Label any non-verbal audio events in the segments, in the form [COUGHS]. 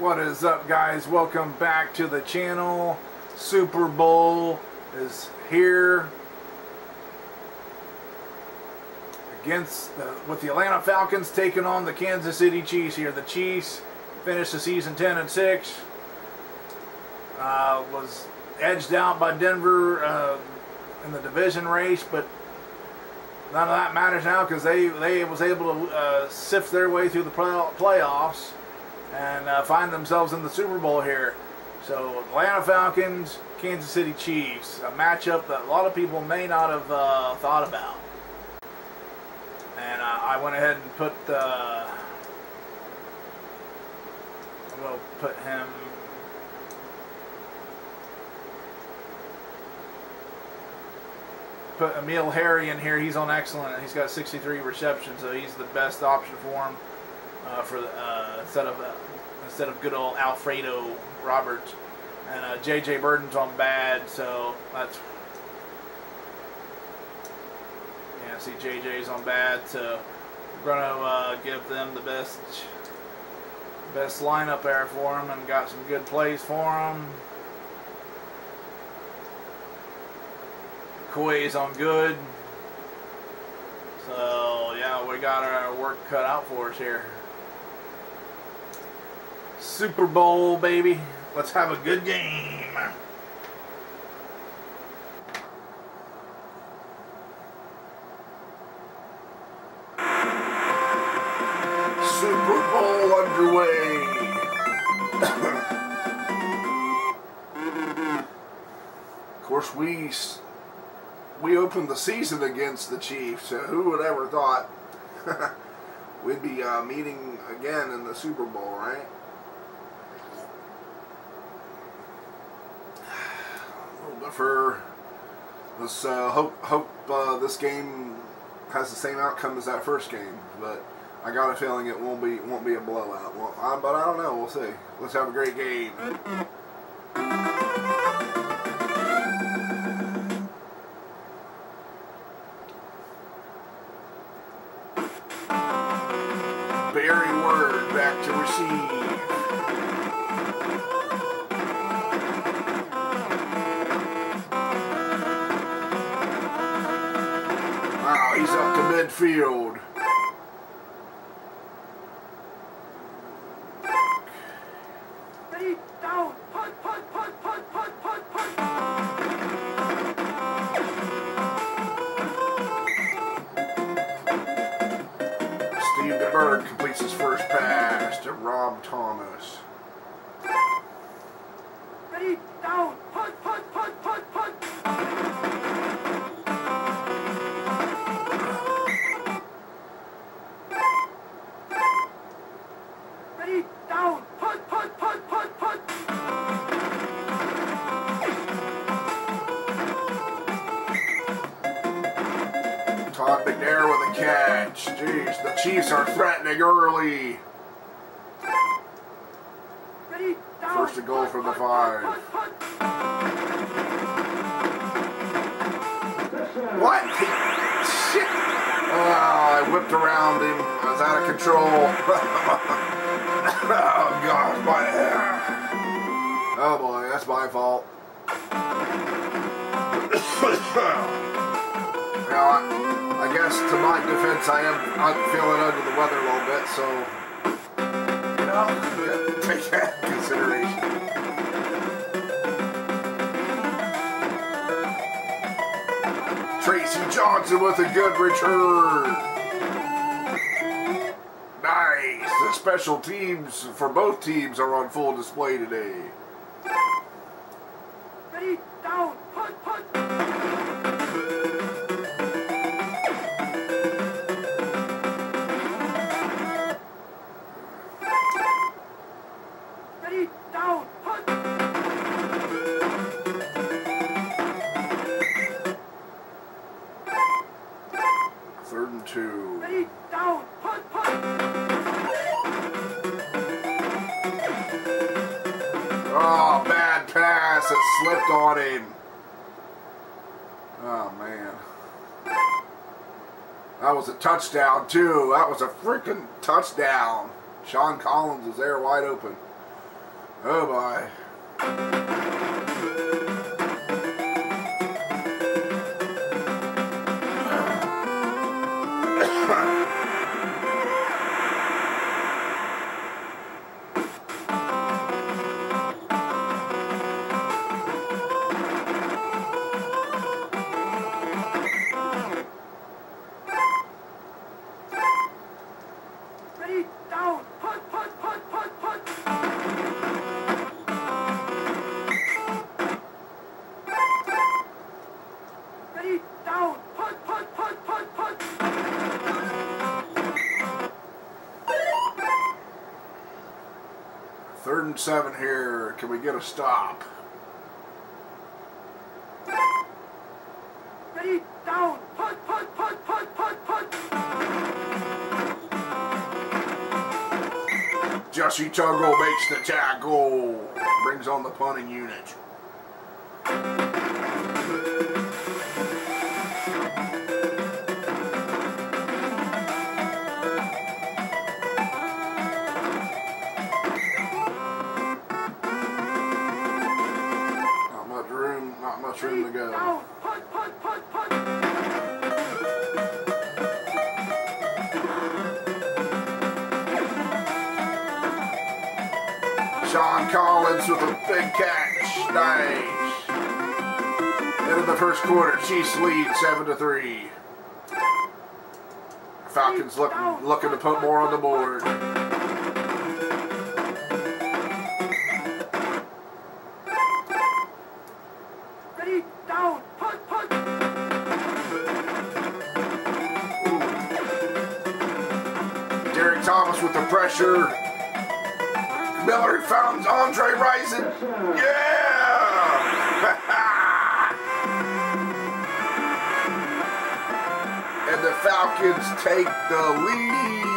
is up guys? Welcome back to the channel. Super Bowl is here against the, with the Atlanta Falcons taking on the Kansas City Chiefs here. The Chiefs finished the season 10 and 6. Uh, was edged out by Denver uh, in the division race, but none of that matters now because they they was able to uh, sift their way through the play playoffs and uh, find themselves in the Super Bowl here. So Atlanta Falcons, Kansas City Chiefs, a matchup that a lot of people may not have uh, thought about. And uh, I went ahead and put uh, we'll put him. Put Emile Harry in here. He's on excellent. He's got 63 receptions, so he's the best option for him uh, for uh, instead of uh, instead of good old Alfredo Roberts. And uh, J.J. Birden's on bad, so that's yeah. See, J.J.'s on bad, so we're gonna uh, give them the best best lineup there for them, and got some good plays for them. Okoye's on good. So, yeah, we got our work cut out for us here. Super Bowl, baby. Let's have a good game. Super Bowl underway. of course, we we opened the season against the Chiefs, so who would ever thought [LAUGHS] we'd be uh, meeting again in the Super Bowl, right? For let's uh, hope hope uh, this game has the same outcome as that first game, but I got a feeling it won't be won't be a blowout. Well, I, but I don't know. We'll see. Let's have a great game. He's Todd McNair with a catch. Jeez, the Chiefs are threatening early. First to goal from the five. What? Shit! Oh, I whipped around him. I was out of control. [LAUGHS] oh, God. My hair. Oh, boy. That's my fault. [COUGHS] Now, guess to my defense, I am I'm feeling under the weather a little bit, so you know, take that into consideration. Tracy Johnson with a good return. Nice. The special teams for both teams are on full display today. Touchdown, too. That was a freaking touchdown. Shawn Collins was there wide open. Oh boy. Seven here. Can we get a stop? Ready, down, punt, punt, punt, punt, punt, punt. Jessie Tuggle makes the tackle. Brings on the punting unit. With a big catch. Nice. End of the first quarter, Chiefs lead seven to three. Falcons looking looking to put more on the board. Ready, down, punt, punt. Derrick Thomas with the pressure. Miller found Andre Rison. Yeah! [LAUGHS] and the Falcons take the lead.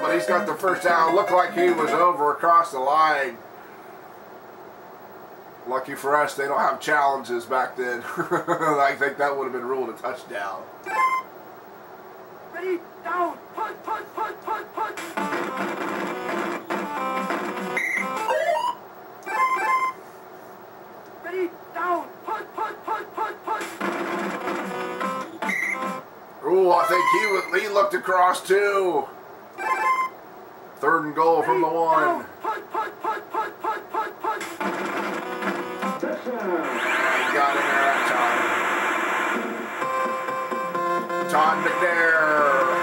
But he's got the first down. Looked like he was over across the line. Lucky for us, they don't have challenges back then. [LAUGHS] I think that would have been ruled a touchdown. Ready, down, punt, punt, punt, punt, punt. Ready, down, punt, punt, punt, punt, punt. Oh, I think he he looked across too. Third and goal from the one. He got in there that time. Todd McNair.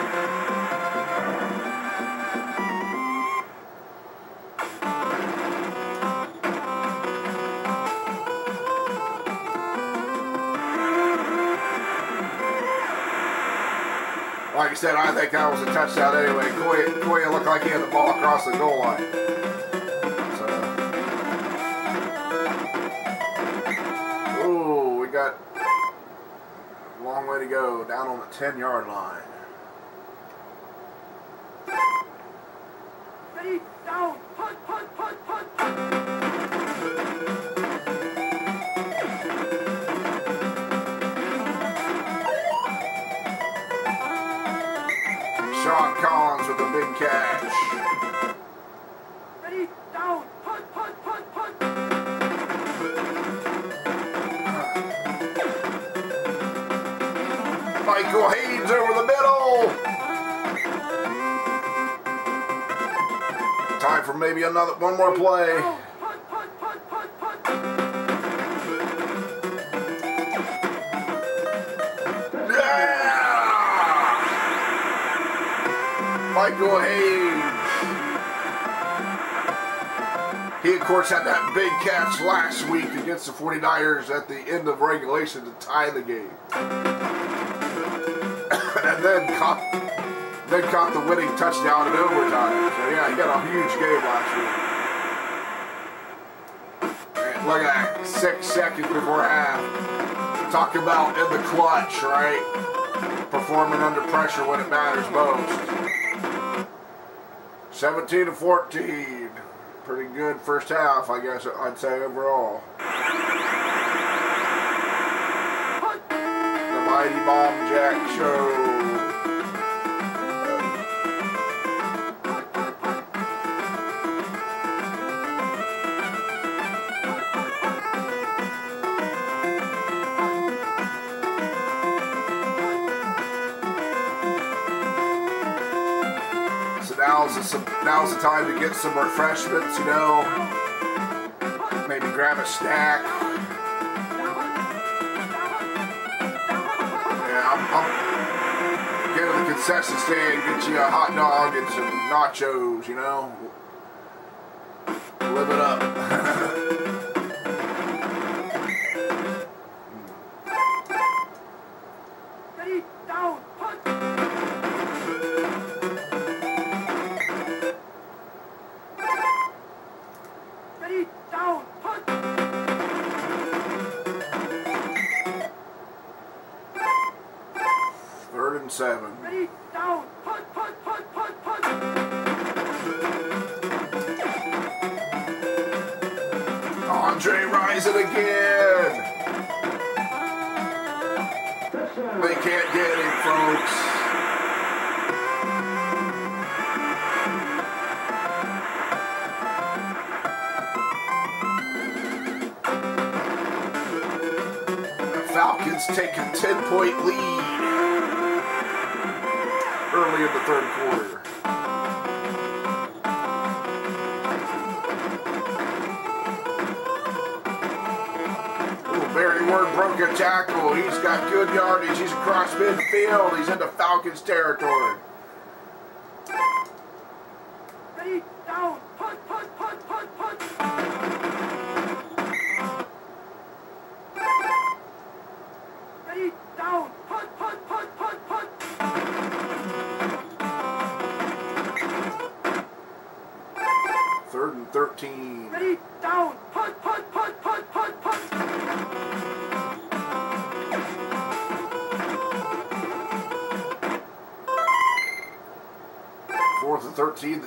I said, I think that was a touchdown anyway. Okoye, Okoye looked like he had the ball across the goal line. So. Ooh, we got a long way to go. Down on the 10 yard line. Shawn Collins with a big catch. Ready, down, punt, punt, punt, punt. Michael Haynes over the middle. Time for maybe another one more play. He, of course, had that big catch last week against the 49ers at the end of regulation to tie the game. [COUGHS] and then caught, then caught the winning touchdown in overtime. So, yeah, he got a huge game last week. Look at that, six seconds before half. Talk about in the clutch, right? Performing under pressure when it matters most. 17 to 14. Pretty good first half, I guess I'd say overall. The Mighty Bomb Jack Show. Now's the, now's the time to get some refreshments, you know. Maybe grab a snack. Yeah, get to the concession stand, get you a hot dog and some nachos, you know. Live it up. Andre Rison again. They can't get him, folks. Falcons take a 10 point lead early in the third quarter. Oh, Barry Word broke a tackle. He's got good yardage. He's across midfield. He's into Falcons territory.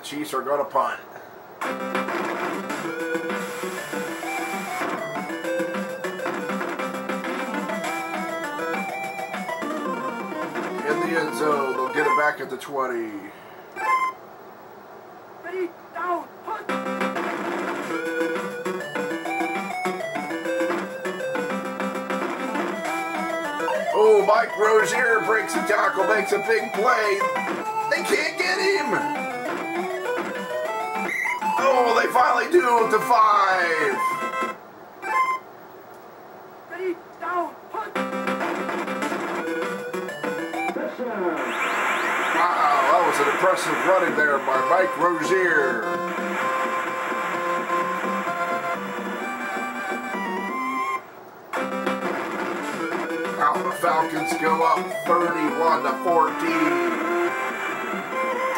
Chiefs are going to punt. In the end zone, they'll get it back at the 20. Ready, down, punt. Oh, Mike Rozier breaks a tackle, makes a big play. Finally do to five. Ready, down, punt. Wow, that was an impressive running there by Mike Rozier. Now the Falcons go up 31 to 14.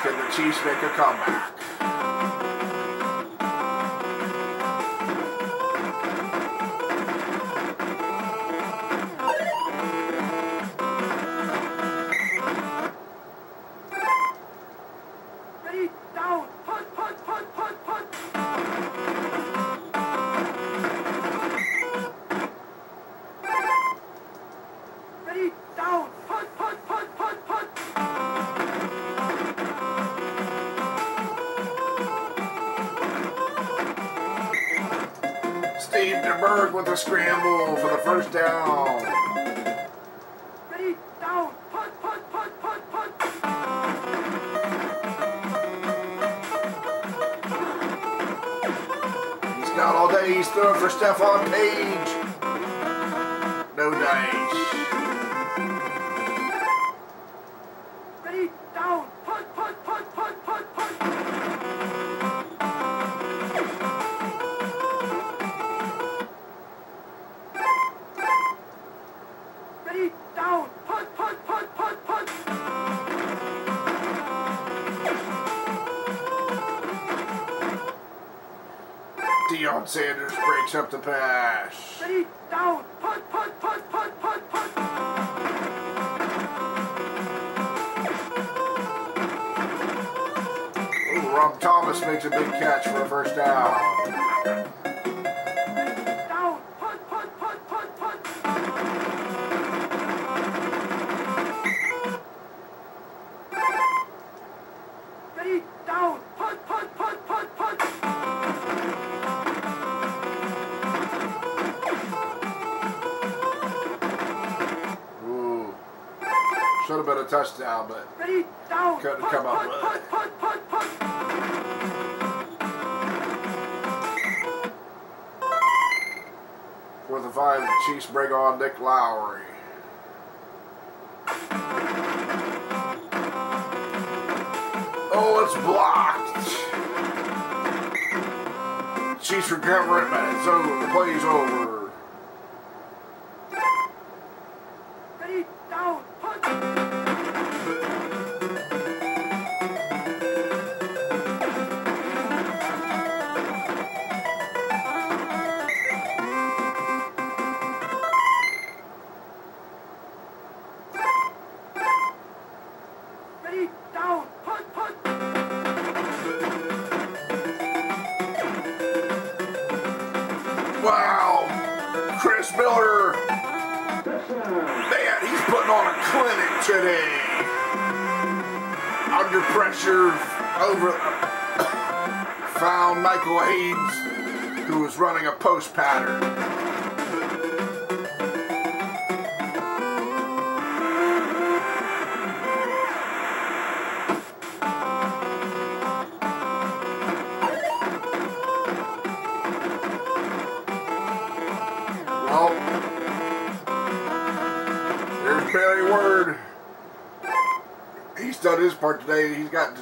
Can the Chiefs make a comeback? DeBerg with a scramble for the first down. Down, punt, punt, punt, punt, punt. He's got all day. He's throwing for Stephone Paige. Ready, down, punt, punt, punt, punt, punt. Deion Sanders breaks up the pass. Ready, down, punt, punt, punt, punt, punt, punt. Ooh, Robb Thomas makes a big catch for a first. Down, have been a touchdown, but Ready, down, Couldn't punt, come up punt, with punt, it. punt, punt, punt. for the five, the Chiefs bring on Nick Lowery. Oh, it's blocked. Chiefs recover it, but it's over. The play's over. Wow. Chris Miller. Man, he's putting on a clinic today. Under pressure, over. [COUGHS] Found Michael Haynes, who was running a post pattern.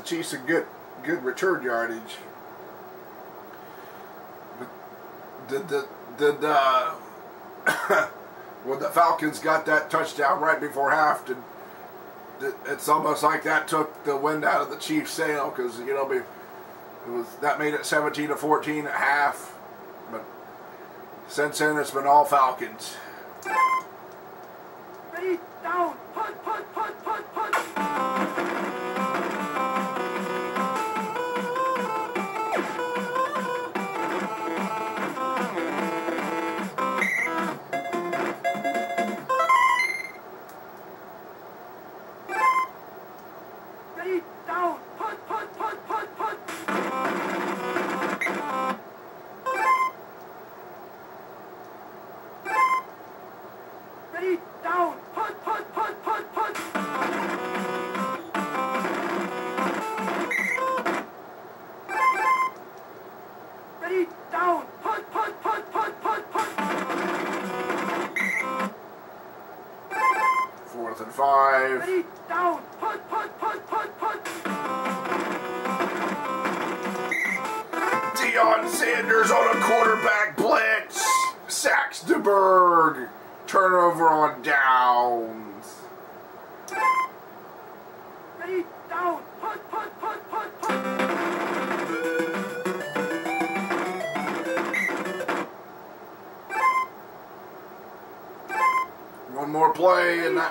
Chiefs a good, good return yardage. But did the did [COUGHS] when the Falcons got that touchdown right before half, did, did it's almost like that took the wind out of the Chiefs' sail because you know be- it was that made it 17 to 14 at half, but since then, it's been all Falcons. Down, punt, punt, punt, punt, punt.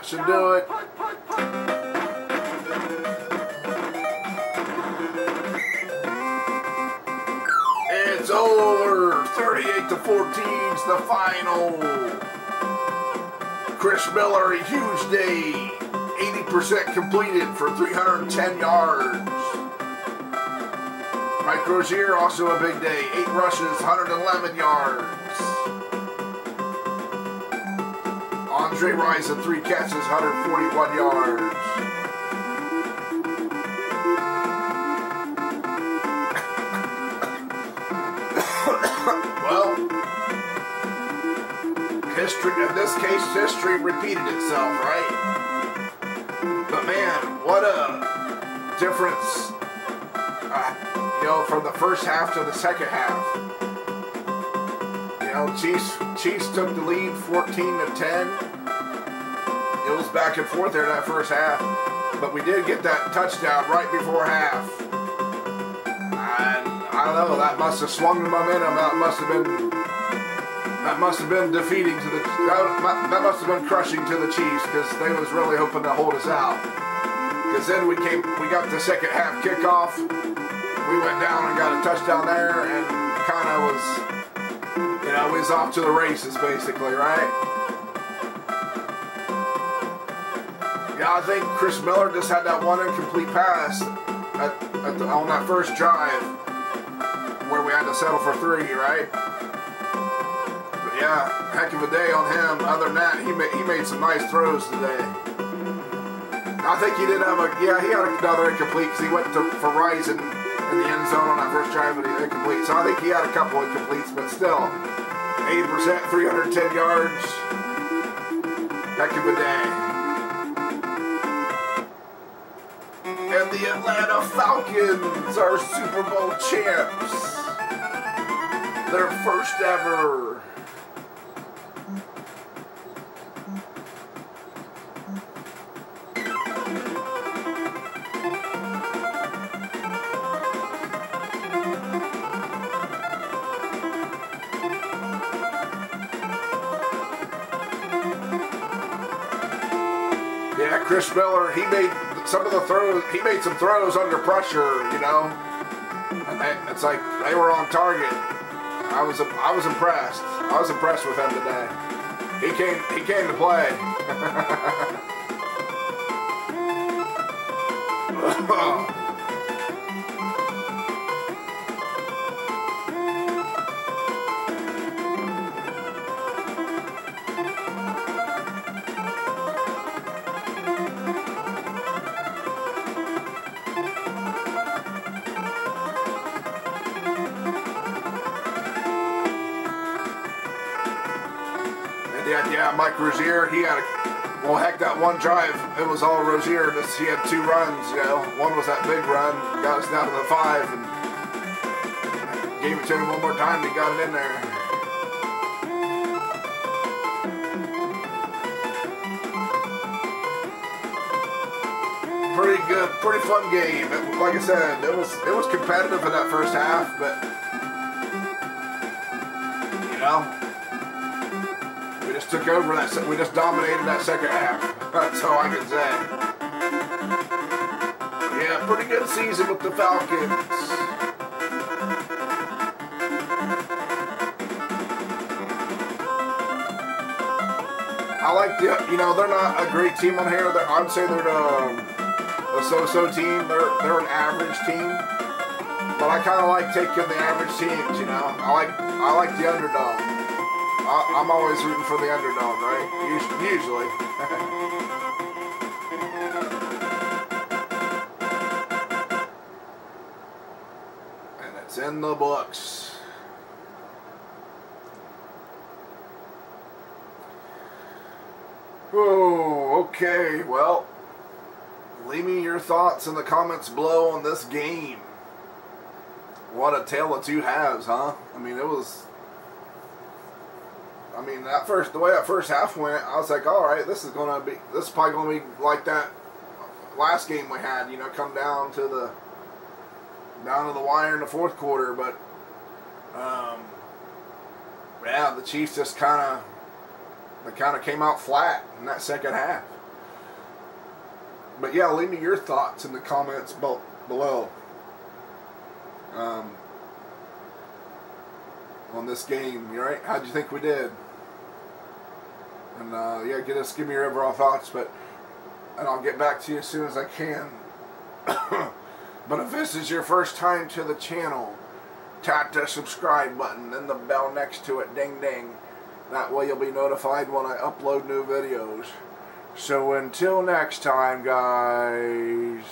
Should do it. It's over. 38 to 14 is the final. Chris Miller, a huge day. 80% completed for 310 yards. Mike Rozier, also a big day. Eight rushes, 111 yards. Andre Rison, three catches, 141 yards. [COUGHS] well, history, in this case, history repeated itself, right? But man, what a difference, uh, you know, from the first half to the second half. You know, Chiefs, Chiefs took the lead 14 to 10. It was back and forth there in that first half, but we did get that touchdown right before half. And I don't know, that must have swung the momentum. That must have been that must have been defeating to the that, that must have been crushing to the Chiefs because they was really hoping to hold us out. Because then we came, we got the second half kickoff. We went down and got a touchdown there, and kind of was, you know, we was off to the races basically, right? I think Chris Miller just had that one incomplete pass at, at the, on that first drive where we had to settle for three, right? But yeah, heck of a day on him. Other than that, he made, he made some nice throws today. I think he did have a, yeah, he had another incomplete because he went to, for Rison in the end zone on that first drive, but he incomplete. So I think he had a couple incompletes, but still, 80%, 310 yards. Heck of a day. And the Atlanta Falcons are Super Bowl champs. Their first ever. Yeah, Chris Miller, he made some of the throws, he made some throws under pressure, you know. It's like they were on target. I was I was impressed. I was impressed with him today. He came he came to play. [LAUGHS] [LAUGHS] he had a, well, heck, that one drive, it was all Rozier. He had two runs, you know. One was that big run, got us down to the five, and gave it to him one more time, he got it in there. Pretty good, pretty fun game. It, like I said, it was it was competitive in that first half, but you know, just took over that. We just dominated that second half. That's all I can say. Yeah, pretty good season with the Falcons. I like the, you know, they're not a great team on here. They're, I'd say they're the, a so-so team. They're they're an average team, but I kind of like taking the average teams. You know, I like I like the underdog. I, I'm always rooting for the underdog, right? Usually. [LAUGHS] and it's in the books. Oh, okay. Well, leave me your thoughts in the comments below on this game. What a tale of two halves, huh? I mean, it was. I mean, that first the way that first half went, I was like, all right, this is gonna be this is probably gonna be like that last game we had. You know, come down to the down to the wire in the fourth quarter, but um, yeah, the Chiefs just kind of they kind of came out flat in that second half. But yeah, leave me your thoughts in the comments below um, on this game. You right? How'd you think we did? And uh, yeah, get us give me your overall thoughts. But and I'll get back to you as soon as I can. [COUGHS] but if this is your first time to the channel, tap the subscribe button and the bell next to it, ding ding. That way you'll be notified when I upload new videos. So until next time, guys,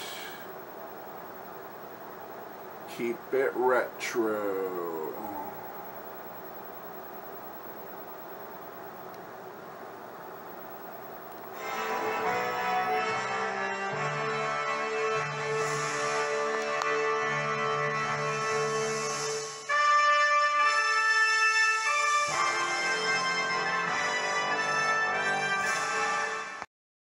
keep it retro.